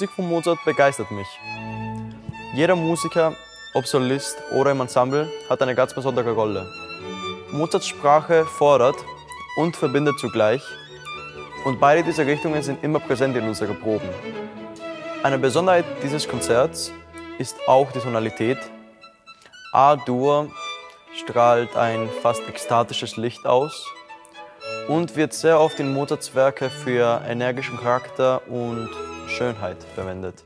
Musik von Mozart begeistert mich. Jeder Musiker, ob Solist oder im Ensemble, hat eine ganz besondere Rolle. Mozarts Sprache fordert und verbindet zugleich und beide diese Richtungen sind immer präsent in unseren Proben. Eine Besonderheit dieses Konzerts ist auch die Tonalität. A-Dur strahlt ein fast ekstatisches Licht aus und wird sehr oft in Mozarts Werke für energischen Charakter und Schönheit verwendet.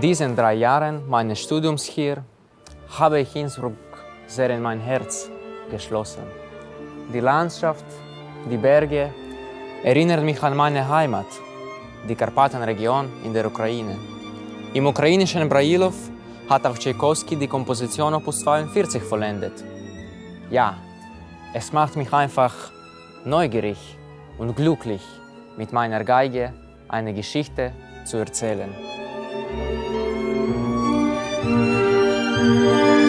In diesen drei Jahren meines Studiums hier habe ich Innsbruck sehr in mein Herz geschlossen. Die Landschaft, die Berge erinnert mich an meine Heimat, die Karpatenregion in der Ukraine. Im ukrainischen Brailov hat auch Tchaikovsky die Komposition Opus 42 vollendet. Ja, es macht mich einfach neugierig und glücklich, mit meiner Geige eine Geschichte zu erzählen. Música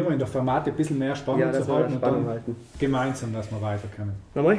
probieren wir in der Format ein bisschen mehr Spannung Ja, zu halten und dann halten. gemeinsam, dass wir weiterkommen. Nochmal?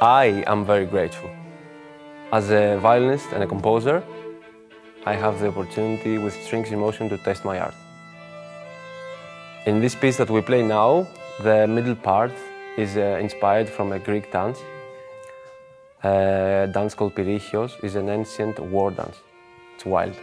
I am very grateful. As a violinist and a composer, I have the opportunity with Strings in Motion to test my art. In this piece that we play now, the middle part is uh, inspired from a Greek dance. A dance called Pyrrhichios is an ancient war dance. It's wild.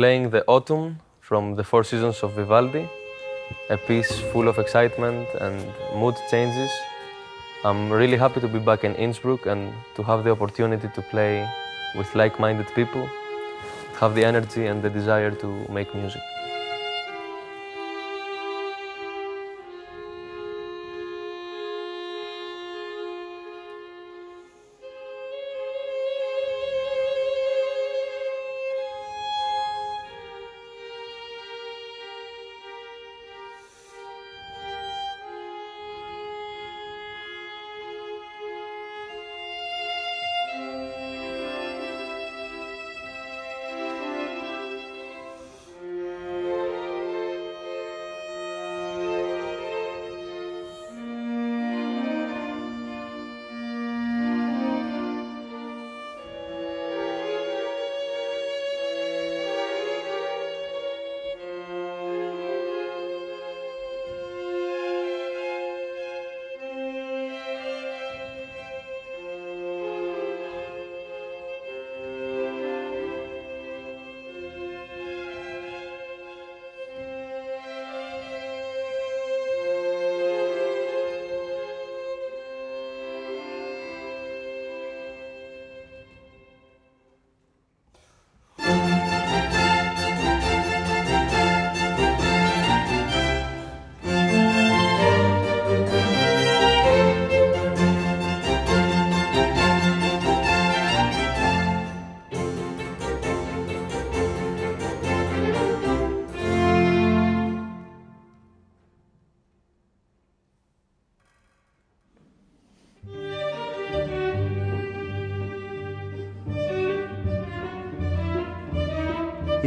Playing the Autumn from the Four Seasons of Vivaldi, a piece full of excitement and mood changes. I'm really happy to be back in Innsbruck and to have the opportunity to play with like-minded people, have the energy and the desire to make music.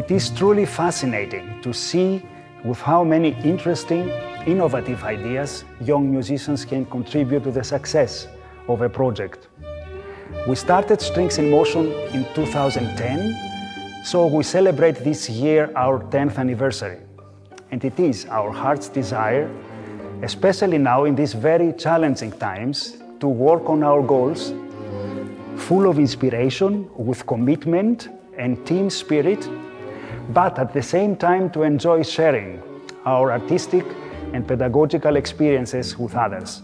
It is truly fascinating to see with how many interesting, innovative ideas young musicians can contribute to the success of a project. We started Strings in Motion in 2010, so we celebrate this year our 10th anniversary. And it is our heart's desire, especially now in these very challenging times, to work on our goals full of inspiration, with commitment and team spirit but at the same time to enjoy sharing our artistic and pedagogical experiences with others.